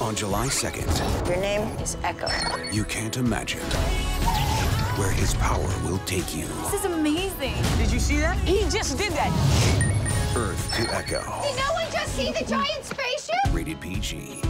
On July 2nd, Your name is Echo. you can't imagine where his power will take you. This is amazing. Did you see that? He just did that. Earth to Echo. Did no one just see the giant spaceship? Rated PG.